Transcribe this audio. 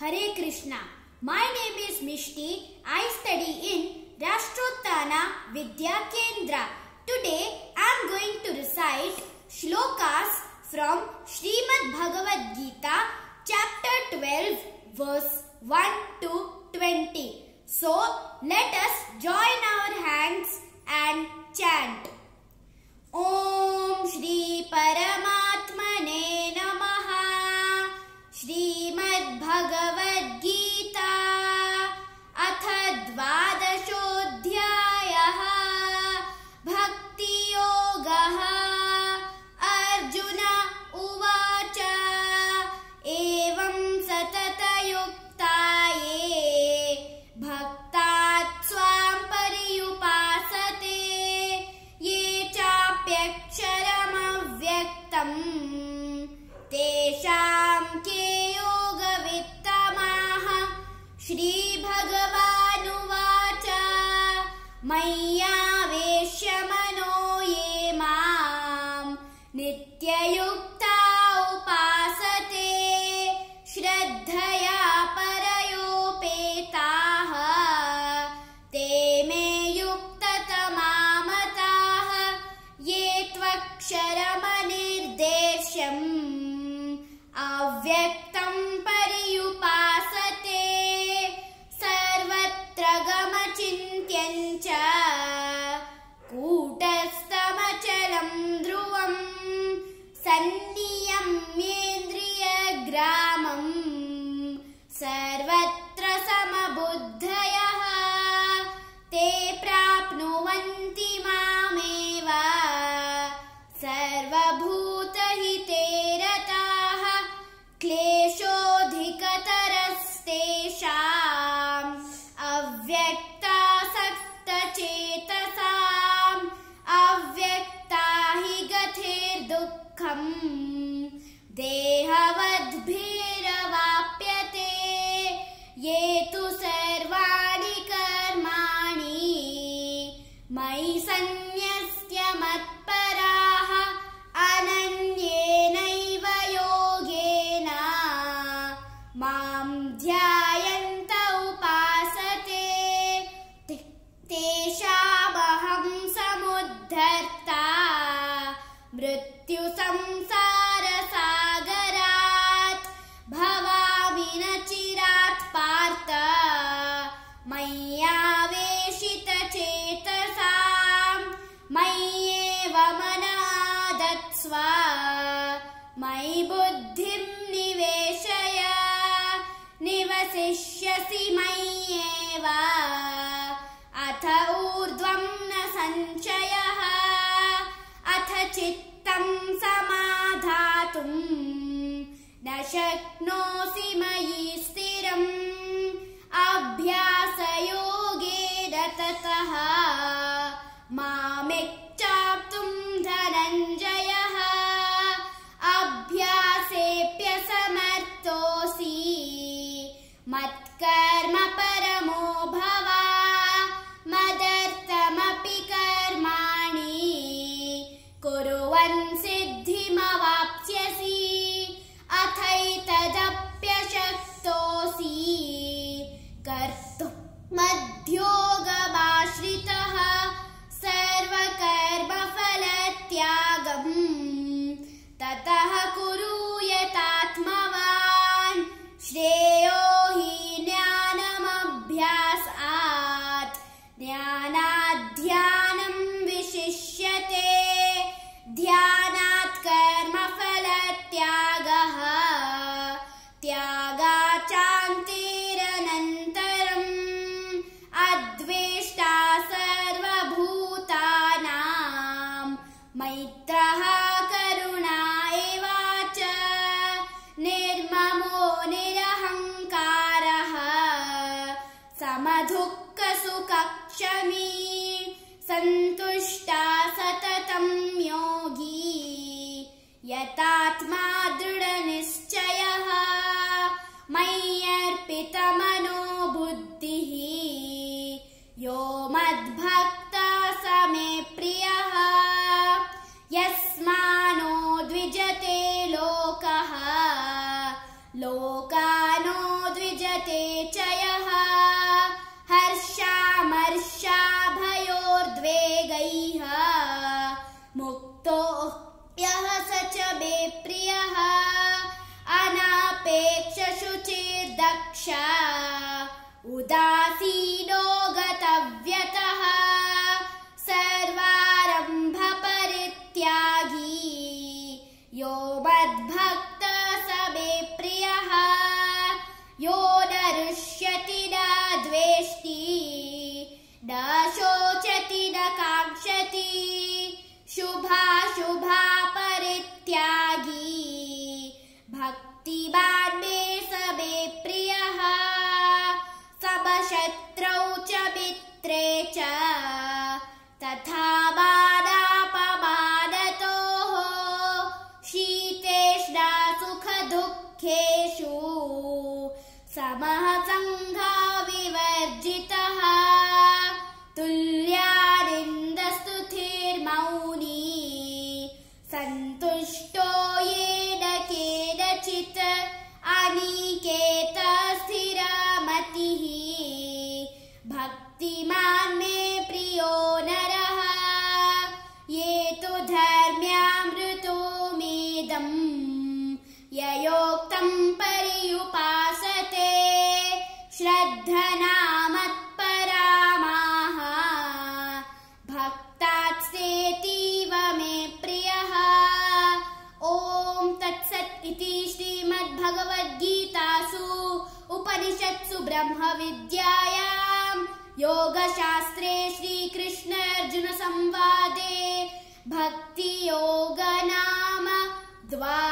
Hare Krishna. My name is Mishti. I study in Rashtrottana Vidya Kendra. Today I am going to recite shlokas from Srimad Bhagavad Gita chapter 12 verse 1 to 20. So let us join our hands and chant. Om Shri Parama चाप्यक्षरमव्यक्तम् गमचिन्त्यं च देहवद्भिरवाप्यते ये तु सर्वाणि कर्माणि। मयि सन्न्यस्य मत्पराः अनन्येनैव योगेन। मां ध्यायन्त उपासते। तेषामहं समुद्धर्ता। मृत्युसंसारसागरात् मय्येव मनादत्स्व मयि बुद्धिं निवेशय। निवसिष्यसि मय्येव। अथ ऊर्ध्वं न संशयः अथ चित्तं समाधातुम् न शक्नोषि मयि स्थिरम्। अभ्यासयोगेन ततः। मामिच्छाप्तुं यतात्मा दृढनिश्चयः मय्यर्पितमनो बुद्धिः यो मद्भक्ता स मे प्रियः। यस्मानो द्विजते लोकः। लोकानो द्विजते च यः हर्षामर्षाभयोर्द्वेगैः। मुक्तो यः यत्रौ च मित्रे च। तथा बाधापबाधतोः शीतेष्णा सुखदुःखेषु। समः उपनिषत्सु ब्रह्मविद्यायाम् योगशास्त्रे श्रीकृष्णार्जुनसंवादे भक्तियोग नाम द्वा